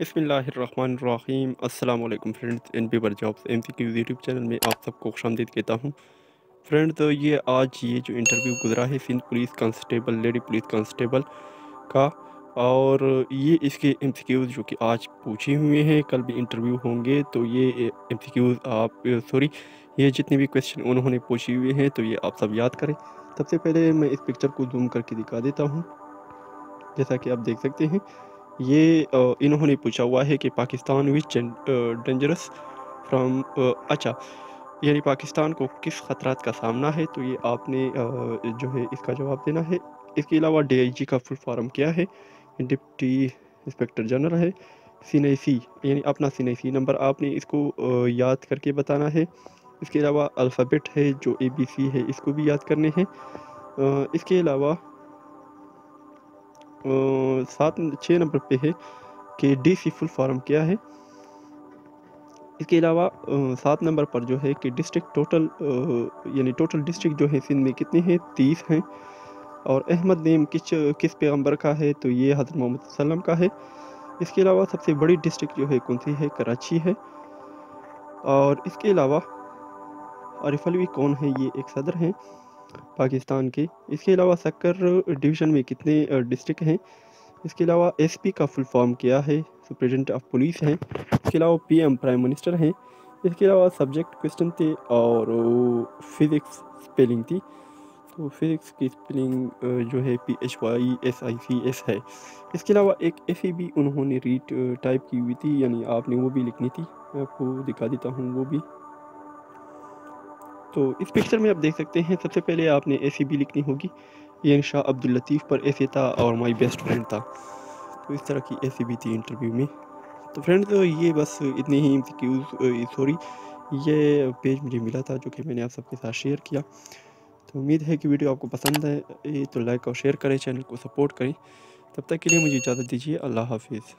बसमीम अल्लाम friends in paper jobs M C YouTube channel में आप सबको खुशामदीद कहता हूँ। फ्रेंड तो ये आज ये जो इंटरव्यू गुजरा है, Sindh police constable, lady police constable का, और ये इसके एम सी क्यूज़ जो कि आज पूछे हुए हैं, कल भी इंटरव्यू होंगे तो ये एम सी क्यूज़ आप, सॉरी, ये जितने भी क्वेश्चन उन्होंने पूछे हुए हैं तो ये आप सब याद करें। सबसे पहले मैं इस पिक्चर को जूम करके दिखा देता हूँ, जैसा कि आप देख सकते हैं। ये इन्होंने पूछा हुआ है कि पाकिस्तान विच डेंजरस फ्राम अच्छा यानी पाकिस्तान को किस ख़तरात का सामना है? तो ये आपने जो है इसका जवाब देना है। इसके अलावा डीआईजी का फुल फॉर्म क्या है? डिप्टी इंस्पेक्टर जनरल है। सी सी यानी अपना सी सी नंबर आपने इसको याद करके बताना है। इसके अलावा अल्फ़ाबेट है जो ए बी सी है, इसको भी याद करने हैं। इसके अलावा सात छः नंबर पे है कि डी सी फुल फॉर्म क्या है? इसके अलावा सात नंबर पर जो है कि डिस्ट्रिक्ट टोटल यानी टोटल डिस्ट्रिक्ट जो है सिंध में कितने हैं? तीस हैं। और अहमद नेम किस किस पैगंबर का है? तो ये हज़रत मोहम्मद वसल्लम का है। इसके अलावा सबसे बड़ी डिस्ट्रिक्ट जो है कौन सी है? कराची है। और इसके अलावा आरिफ अलवी कौन है? ये एक सदर हैं। पाकिस्तान के। इसके अलावा सक्कर डिवीज़न में कितने डिस्ट्रिक्ट हैं? इसके अलावा एसपी का फुल फॉर्म क्या है सुप्रेजेंट ऑफ़ पुलिस हैं। इसके अलावा पीएम प्राइम मिनिस्टर हैं। इसके अलावा सब्जेक्ट क्वेश्चन थे और फिज़िक्स स्पेलिंग थी। तो फिज़िक्स की स्पेलिंग जो है P H Y S I C S है। इसके अलावा एक ऐसी भी उन्होंने रीट टाइप की हुई थी, यानी आपने वो भी लिखनी थी। मैं आपको दिखा देता हूँ वो भी। तो इस पिक्चर में आप देख सकते हैं, सबसे पहले आपने ए सी भी लिखनी होगी। ये शाह अब्दुल लतीफ़ पर ऐसे था और माई बेस्ट फ्रेंड था। तो इस तरह की ऐसी भी थी इंटरव्यू में। तो फ्रेंड तो ये बस इतने ही सॉरी ये पेज मुझे मिला था जो कि मैंने आप सबके साथ शेयर किया। तो उम्मीद है कि वीडियो आपको पसंद है तो लाइक और शेयर करें चैनल को सपोर्ट करें। तब तक के लिए मुझे इजाज़त दीजिए, अल्लाह हाफिज़।